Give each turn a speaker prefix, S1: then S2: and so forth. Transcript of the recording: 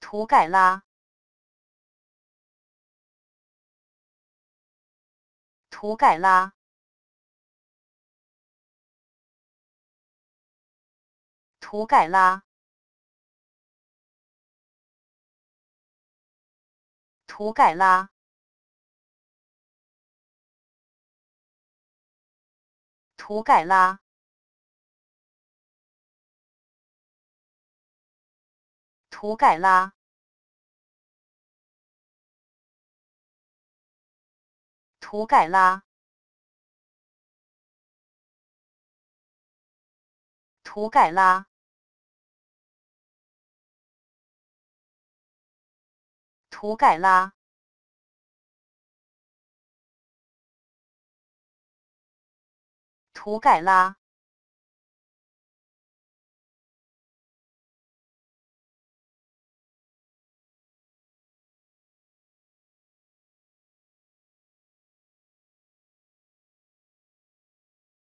S1: 涂改啦，涂改啦，涂改啦，涂改啦，涂改啦。涂改啦，涂改啦，涂改啦，涂改啦，涂改啦。